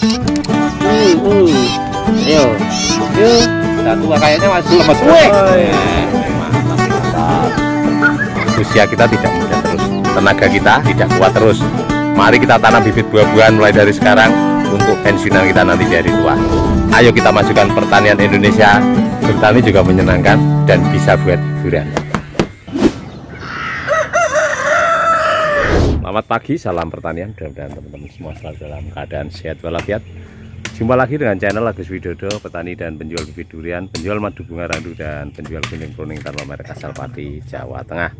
Uh, uh. Ayo. Yuk. Satu kayaknya masih lemas. Wih. Mantap, mantap. Usia kita tidak muda terus. Tenaga kita tidak kuat terus. Mari kita tanam bibit buah-buahan mulai dari sekarang untuk pensiunan kita nanti di hari tua. Ayo kita majukan pertanian Indonesia. Bertani juga menyenangkan dan bisa buat hiburan. Selamat pagi, salam pertanian. Mudah-mudahan teman-teman semua selalu dalam keadaan sehat walafiat. Jumpa lagi dengan channel Agus Widodo, petani dan penjual bibit durian, penjual madu bunga randu dan penjual kuning-kuning tanpa merek asal Pati, Jawa Tengah.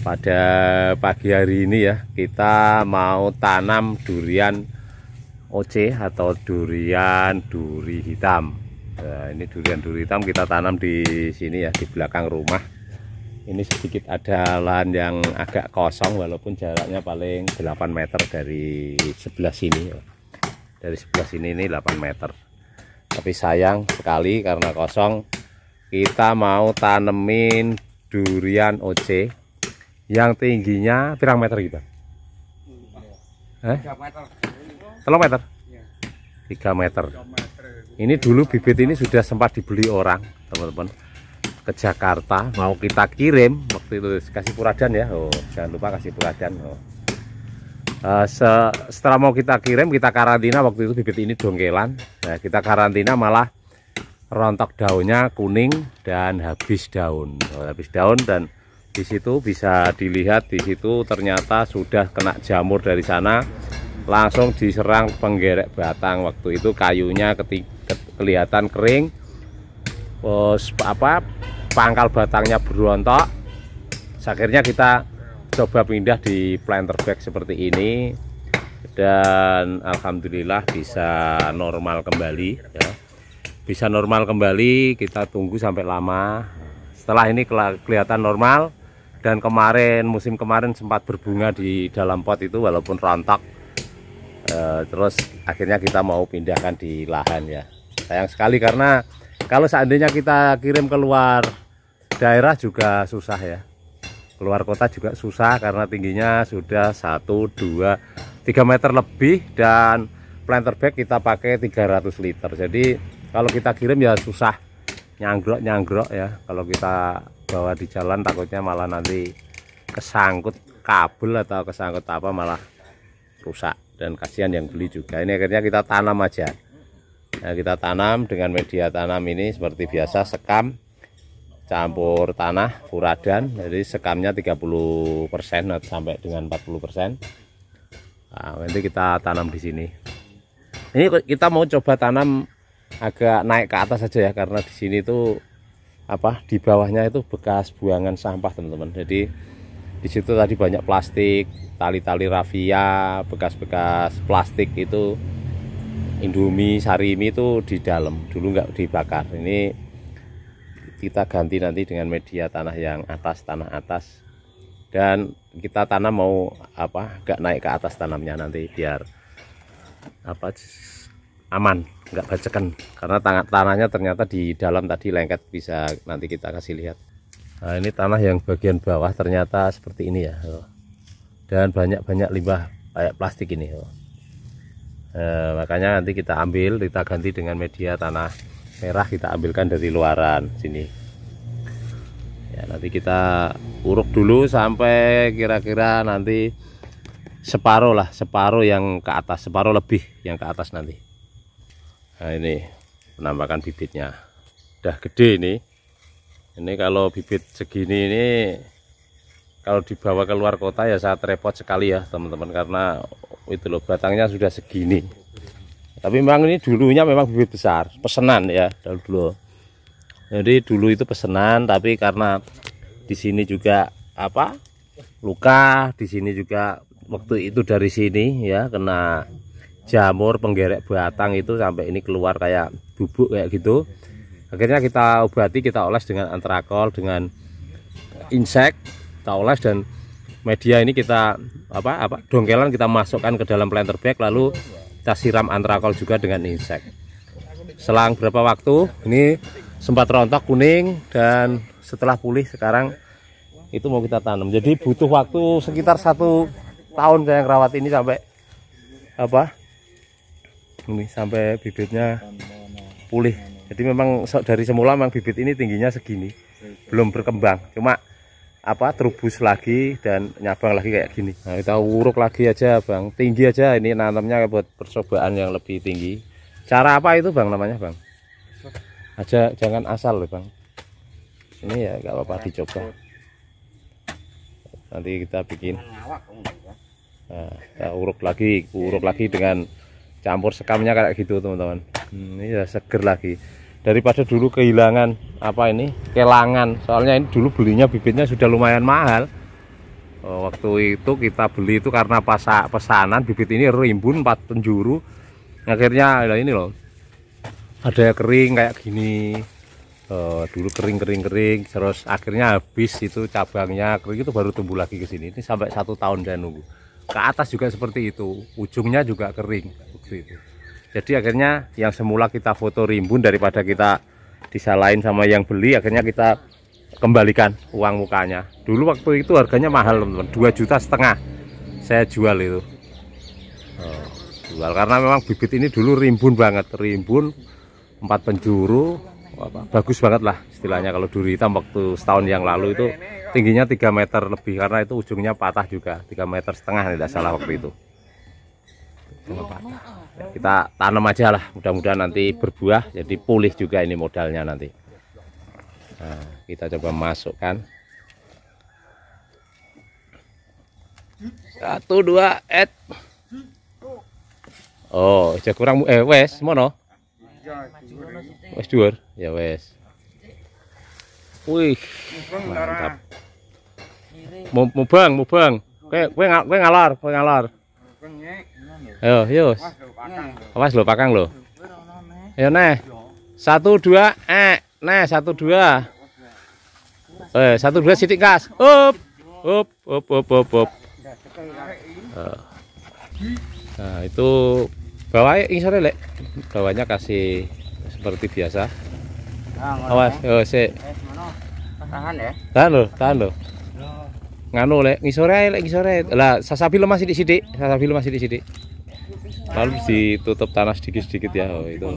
Pada pagi hari ini ya, kita mau tanam durian OC atau durian duri hitam. Nah, ini durian duri hitam kita tanam di sini ya, di belakang rumah ini sedikit ada lahan yang agak kosong walaupun jaraknya paling 8 meter dari sebelah sini. Dari sebelah sini ini 8 meter. Tapi sayang sekali karena kosong kita mau tanemin durian OC yang tingginya pirang meter gitu? Eh? 3 meter? 3 meter. 3 meter. Ini dulu bibit ini sudah sempat dibeli orang teman-teman ke Jakarta. Mau kita kirim. Waktu itu kasih puradan ya. Oh jangan lupa kasih puradan. Oh. Uh, se setelah mau kita kirim kita karantina. Waktu itu bibit ini dongkelan. Nah kita karantina malah rontok daunnya kuning dan habis daun. Oh, habis daun dan di situ bisa dilihat di situ ternyata sudah kena jamur dari sana. Langsung diserang penggerek batang. Waktu itu kayunya ketik, ke, kelihatan kering. Terus apa pangkal batangnya berontok. Akhirnya kita coba pindah di planter bag seperti ini. Dan Alhamdulillah bisa normal kembali ya. Bisa normal kembali kita tunggu sampai lama. Setelah ini kelihatan normal. Dan kemarin musim kemarin sempat berbunga di dalam pot itu walaupun rontok. E, terus akhirnya kita mau pindahkan di lahan ya. Sayang sekali karena kalau seandainya kita kirim keluar daerah juga susah ya. Keluar kota juga susah karena tingginya sudah 1 2 3 meter lebih dan planter bag kita pakai 300 liter. Jadi kalau kita kirim ya susah nyanggrok nyanggrok ya. Kalau kita bawa di jalan takutnya malah nanti kesangkut kabel atau kesangkut apa malah rusak. Dan kasihan yang beli juga. Ini akhirnya kita tanam aja. Nah, kita tanam dengan media tanam ini seperti biasa sekam campur tanah furadan jadi sekamnya 30% sampai dengan 40%. Nah, nanti kita tanam di sini. Ini kita mau coba tanam agak naik ke atas saja ya karena di sini tuh apa di bawahnya itu bekas buangan sampah teman-teman. Jadi di situ tadi banyak plastik, tali-tali rafia, bekas-bekas plastik itu Indomie Sarimi itu di dalam dulu nggak dibakar ini kita ganti nanti dengan media tanah yang atas tanah atas. Dan kita tanam mau apa nggak naik ke atas tanamnya nanti biar apa aman nggak bacekan karena tanah tanahnya ternyata di dalam tadi lengket bisa nanti kita kasih lihat. Nah ini tanah yang bagian bawah ternyata seperti ini ya dan banyak-banyak limbah kayak plastik ini eh, makanya nanti kita ambil kita ganti dengan media tanah merah kita ambilkan dari luaran sini. Ya nanti kita uruk dulu sampai kira-kira nanti separuh lah separuh yang ke atas separuh lebih yang ke atas nanti. Nah ini penampakan bibitnya. Udah gede ini. Ini kalau bibit segini ini kalau dibawa keluar kota ya sangat repot sekali ya teman-teman karena itu loh batangnya sudah segini tapi memang ini dulunya memang bibit besar pesanan ya dulu dulu jadi dulu itu pesanan tapi karena di sini juga apa luka di sini juga waktu itu dari sini ya kena jamur penggerek batang itu sampai ini keluar kayak bubuk kayak gitu. Akhirnya kita obati kita oles dengan antrakol dengan insek kita oles dan media ini kita apa apa dongkelan kita masukkan ke dalam planter bag lalu kita siram antrakol juga dengan insek. Selang berapa waktu ini sempat rontok kuning dan setelah pulih sekarang itu mau kita tanam. Jadi butuh waktu sekitar satu tahun saya ngerawat ini sampai apa? Ini sampai bibitnya pulih. Jadi memang dari semula memang bibit ini tingginya segini belum berkembang. Cuma apa terubus lagi dan nyabang lagi kayak gini. Nah, kita uruk lagi aja bang. Tinggi aja ini nanamnya buat percobaan yang lebih tinggi. Cara apa itu bang namanya bang? Aja jangan asal loh bang. Ini ya gak apa-apa dicoba. Nanti kita bikin. Nah, kita uruk lagi uruk lagi dengan campur sekamnya kayak gitu teman-teman. Hmm, ini ya seger lagi daripada dulu kehilangan apa ini kelangan. Soalnya ini dulu belinya bibitnya sudah lumayan mahal. Oh, waktu itu kita beli itu karena pasak pesanan bibit ini rimbun empat penjuru. Akhirnya ini loh ada kering kayak gini. Oh, dulu kering kering kering terus akhirnya habis itu cabangnya kering itu baru tumbuh lagi ke sini. Ini sampai satu tahun dan nunggu. Ke atas juga seperti itu ujungnya juga kering waktu itu jadi akhirnya yang semula kita foto rimbun daripada kita disalahin sama yang beli akhirnya kita kembalikan uang mukanya. Dulu waktu itu harganya mahal teman-teman. 2 juta setengah saya jual itu. Oh, jual. Karena memang bibit ini dulu rimbun banget. Rimbun empat penjuru. Bagus banget lah istilahnya. Kalau duri hitam waktu setahun yang lalu itu tingginya 3 meter lebih karena itu ujungnya patah juga. 3 meter setengah tidak salah waktu itu kita tanam aja lah. Mudah-mudahan nanti berbuah jadi pulih juga ini modalnya nanti. Nah, kita coba masukkan. Satu dua et. Oh aja kurang eh wes mono. Wes dua ya wes. Wih mantap. Mau bang mau bang kue kue ngalor kue ngalor Ayo, yus. Awas lo pakang lo. Ayo neh. Satu dua, eh, neh satu dua. Eh, satu dua sidik kas. Up, up, up, up, up, up. Nah, itu bawah ini sore lek. Bawahnya kasih seperti biasa. Awas, yo sik. Tahan ya. Tahan lo, tahan lo. Nganu lek ngisore lek ngisore. Lah sasabi lo masih di sidik lalu ditutup tanah sedikit-sedikit ya oh, itu.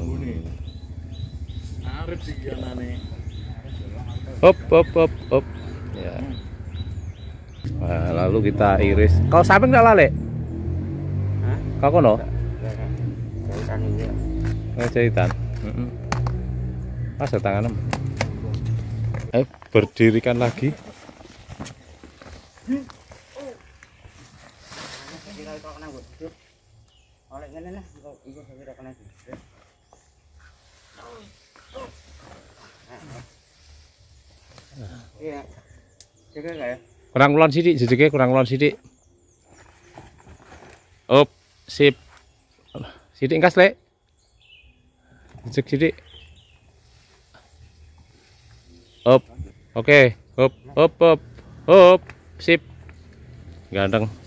Hop hop hop hop. Ya. Nah, lalu kita iris. Kau samping nggak lale? Kau kono? Oh, jahitan. Masa tangan eh berdirikan lagi kira kena Iya. Ya? Kurang ulon sidik, jejeke kurang ulon sidik. Op, sip. Sidik kas, Lek. Jejek sidik. Op. Oke, okay. op, op, op. Op, sip. Ganteng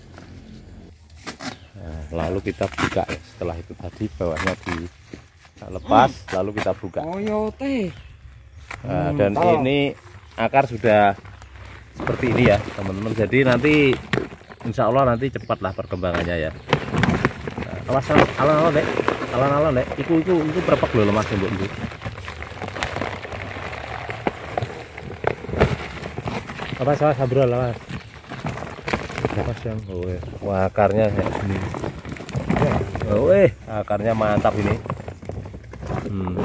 lalu kita buka ya setelah itu tadi bawahnya di lepas lalu kita buka. Oh teh. Nah, dan ini akar sudah seperti ini ya teman-teman. Jadi nanti insya Allah nanti cepatlah perkembangannya ya. Awas alon-alon dek. Alon-alon dek. Itu itu itu berapa kilo lemas ya, bu apa salah sabrol awas. Yang oh, ya. wah akarnya kayak gini oh, eh akarnya mantap ini. Hmm.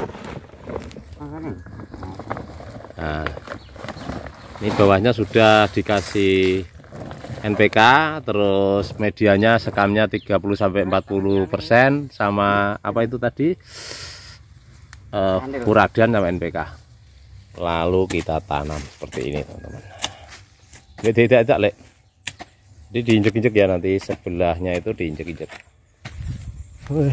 nah. Ini bawahnya sudah dikasih NPK terus medianya sekamnya 30 sampai 40 persen sama apa itu tadi? Uh, puradan sama NPK lalu kita tanam seperti ini teman-teman. Tidak tidak tidak lek. Jadi diinjek-injek ya nanti sebelahnya itu diinjek-injek Wih.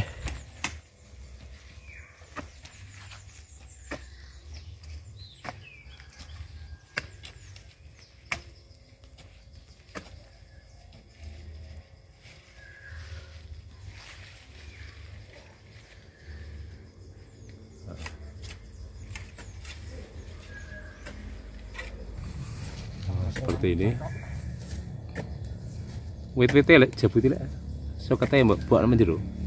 seperti ini. Wit-witnya lek jabutnya lek. So katanya mbak buat nama jeruk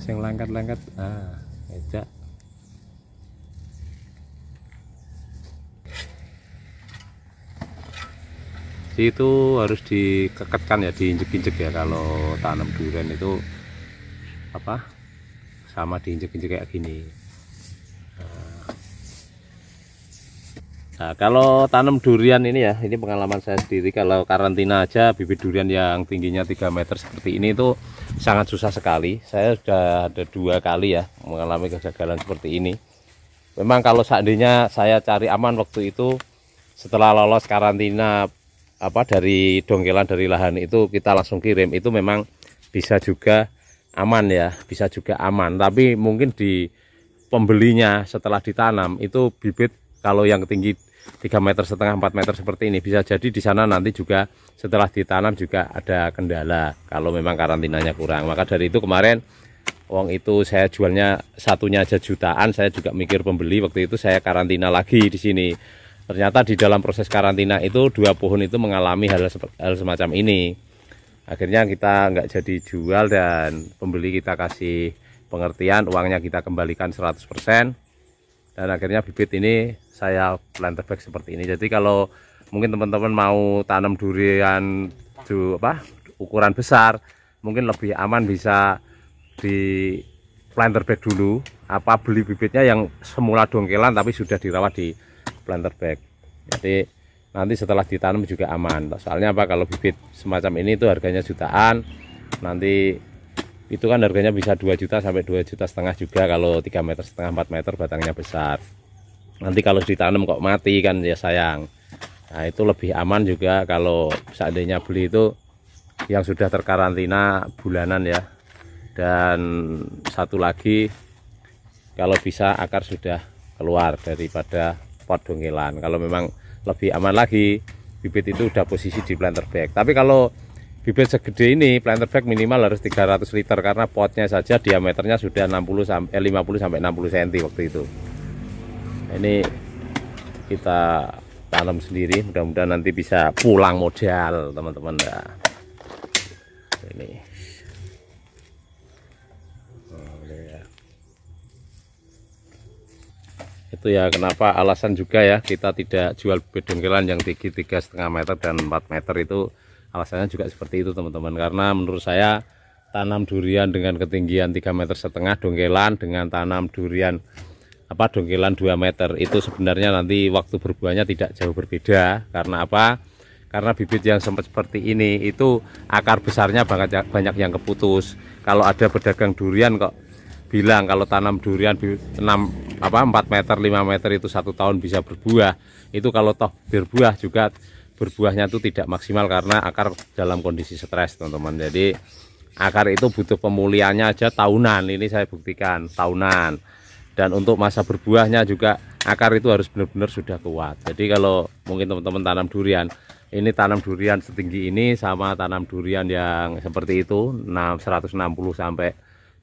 sing lengket-lengket ah ejak itu harus dikeketkan ya diinjek-injek ya. Kalau tanam durian itu apa sama diinjek-injek kayak gini Nah, kalau tanam durian ini ya, ini pengalaman saya sendiri. Kalau karantina aja bibit durian yang tingginya 3 meter seperti ini itu sangat susah sekali. Saya sudah ada dua kali ya mengalami kegagalan seperti ini. Memang kalau seandainya saya cari aman waktu itu setelah lolos karantina apa dari dongkelan dari lahan itu kita langsung kirim itu memang bisa juga aman ya, bisa juga aman. Tapi mungkin di pembelinya setelah ditanam itu bibit kalau yang tinggi 3 meter setengah 4 meter seperti ini. Bisa jadi di sana nanti juga setelah ditanam juga ada kendala kalau memang karantinanya kurang. Maka dari itu kemarin uang itu saya jualnya satunya aja jutaan saya juga mikir pembeli. Waktu itu saya karantina lagi di sini. Ternyata di dalam proses karantina itu dua pohon itu mengalami hal, hal semacam ini. Akhirnya kita nggak jadi jual dan pembeli kita kasih pengertian uangnya kita kembalikan 100% dan akhirnya bibit ini saya planter bag seperti ini. Jadi kalau mungkin teman-teman mau tanam durian ju, apa ukuran besar mungkin lebih aman bisa di planter bag dulu. Apa beli bibitnya yang semula dongkelan tapi sudah dirawat di planter bag. Jadi nanti setelah ditanam juga aman. Soalnya apa kalau bibit semacam ini itu harganya jutaan nanti itu kan harganya bisa 2 juta sampai 2 juta setengah juga kalau 3 meter setengah 4 meter batangnya besar. Nanti kalau ditanam kok mati kan ya sayang. Nah itu lebih aman juga kalau seandainya beli itu yang sudah terkarantina bulanan ya. Dan satu lagi kalau bisa akar sudah keluar daripada pot dongkelan kalau memang lebih aman lagi bibit itu udah posisi di planter bag. Tapi kalau bibit segede ini planter bag minimal harus 300 liter karena potnya saja diameternya sudah 60 sampai 50 sampai 60 cm waktu itu. Ini kita tanam sendiri mudah-mudahan nanti bisa pulang modal teman-teman ya. Ini. Oh, ya. itu ya kenapa alasan juga ya kita tidak jual bedongkelan yang tinggi tiga setengah meter dan 4 meter itu alasannya juga seperti itu teman-teman. Karena menurut saya tanam durian dengan ketinggian 3 meter setengah dongkelan dengan tanam durian apa dongkelan 2 meter itu sebenarnya nanti waktu berbuahnya tidak jauh berbeda. Karena apa? Karena bibit yang sempat seperti ini itu akar besarnya banyak banyak yang keputus. Kalau ada pedagang durian kok bilang kalau tanam durian 6 apa 4 meter 5 meter itu satu tahun bisa berbuah. Itu kalau toh berbuah juga berbuahnya itu tidak maksimal karena akar dalam kondisi stres teman-teman. Jadi akar itu butuh pemulihannya aja tahunan. Ini saya buktikan tahunan. Dan untuk masa berbuahnya juga akar itu harus benar-benar sudah kuat. Jadi kalau mungkin teman-teman tanam durian ini tanam durian setinggi ini sama tanam durian yang seperti itu 160 sampai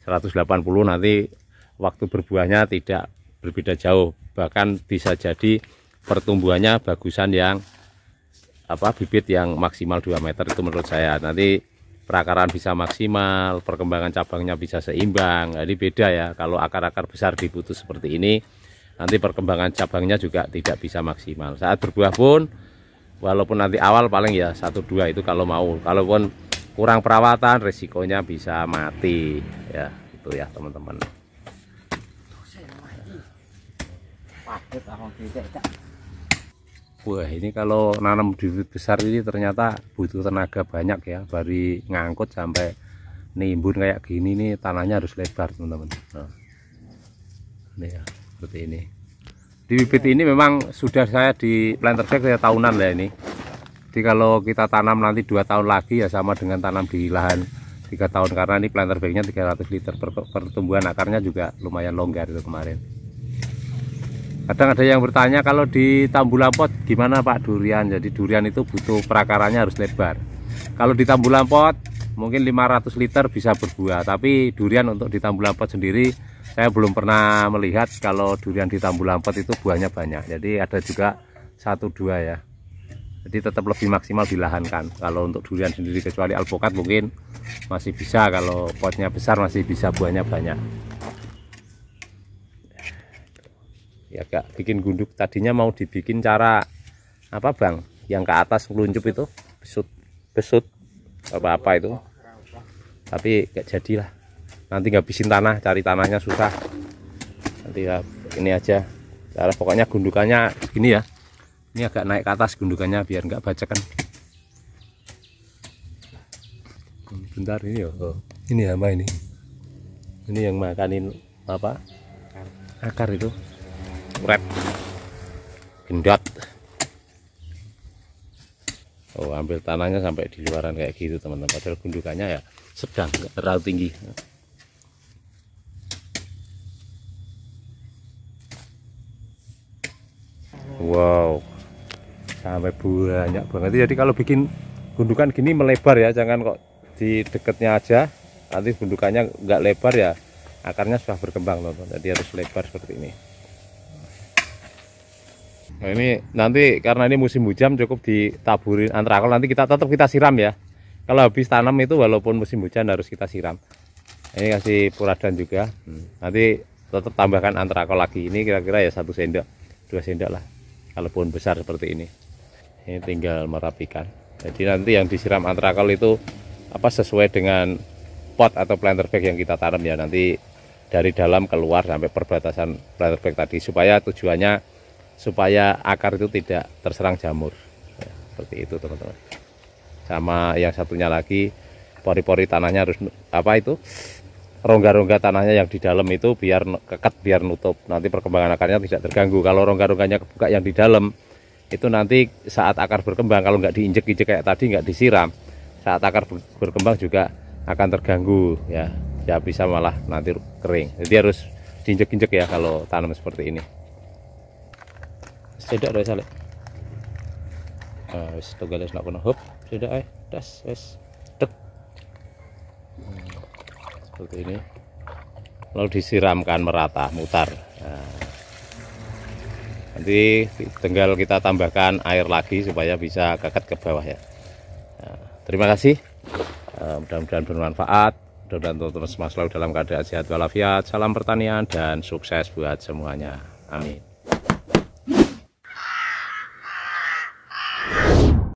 180 nanti waktu berbuahnya tidak berbeda jauh. Bahkan bisa jadi pertumbuhannya bagusan yang apa bibit yang maksimal 2 meter itu menurut saya nanti perakaran bisa maksimal, perkembangan cabangnya bisa seimbang. Jadi beda ya, kalau akar-akar besar diputus seperti ini, nanti perkembangan cabangnya juga tidak bisa maksimal. Saat berbuah pun, walaupun nanti awal paling ya satu dua itu kalau mau. Kalaupun kurang perawatan, resikonya bisa mati. Ya, itu ya teman-teman. Wah ini kalau nanam bibit besar ini ternyata butuh tenaga banyak ya. Bari ngangkut sampai nimbun kayak gini nih tanahnya harus lebar teman-teman. Nah, Ini ya seperti ini. Di bibit ini memang sudah saya di planter bag saya tahunan ya ini. Jadi kalau kita tanam nanti dua tahun lagi ya sama dengan tanam di lahan tiga tahun. Karena ini planter bagnya 300 liter pertumbuhan akarnya juga lumayan longgar itu kemarin kadang ada yang bertanya kalau di Tambulampot gimana Pak durian? Jadi durian itu butuh perakarannya harus lebar. Kalau di Tambulampot mungkin 500 liter bisa berbuah. Tapi durian untuk di Tambulampot sendiri saya belum pernah melihat kalau durian di Tambulampot itu buahnya banyak. Jadi ada juga satu dua ya. Jadi tetap lebih maksimal dilahankan. Kalau untuk durian sendiri kecuali alpukat mungkin masih bisa. Kalau potnya besar masih bisa buahnya banyak ya kak bikin gunduk. Tadinya mau dibikin cara apa bang? Yang ke atas ngeluncup itu besut besut apa apa itu. Tapi gak jadilah. Nanti ngabisin tanah cari tanahnya susah. Nanti ya ini aja. Cara pokoknya gundukannya gini ya. Ini agak naik ke atas gundukannya biar nggak bacakan bentar ini ya. Oh. ini apa ini. Ini yang makanin apa? Akar itu red gendot. Oh ambil tanahnya sampai di luaran kayak gitu teman-teman. Padahal gundukannya ya sedang nggak terlalu tinggi. Wow. Sampai banyak banget. Jadi kalau bikin gundukan gini melebar ya jangan kok di dekatnya aja. Nanti gundukannya nggak lebar ya akarnya sudah berkembang loh jadi harus lebar seperti ini nah ini nanti karena ini musim hujan cukup ditaburin antrakol nanti kita tetap kita siram ya. Kalau habis tanam itu walaupun musim hujan harus kita siram. Ini kasih puradan juga. Hmm. nanti tetap tambahkan antrakol lagi. Ini kira-kira ya satu sendok dua sendok lah. Kalau pohon besar seperti ini. Ini tinggal merapikan. Jadi nanti yang disiram antrakal itu apa sesuai dengan pot atau planter bag yang kita tanam ya. Nanti dari dalam keluar sampai perbatasan planter bag tadi. Supaya tujuannya supaya akar itu tidak terserang jamur. Ya, seperti itu teman-teman. Sama yang satunya lagi pori-pori tanahnya harus apa itu? Rongga-rongga tanahnya yang di dalam itu biar kekat biar nutup. Nanti perkembangan akarnya tidak terganggu. Kalau rongga-rongganya kebuka yang di dalam itu nanti saat akar berkembang kalau nggak diinjek-injek kayak tadi nggak disiram saat akar berkembang juga akan terganggu ya. Ya bisa malah nanti kering. Jadi harus diinjek-injek ya kalau tanam seperti ini tidak ada sale wis togales nak kono hop tidak eh. Das wis. Dek hmm, seperti ini. Lalu disiramkan merata mutar. Nah nanti tinggal kita tambahkan air lagi supaya bisa kekat ke bawah ya. Nah, terima kasih. Uh, mudah-mudahan bermanfaat. Mudah-mudahan semua selalu dalam keadaan sehat walafiat. Salam pertanian dan sukses buat semuanya. Amin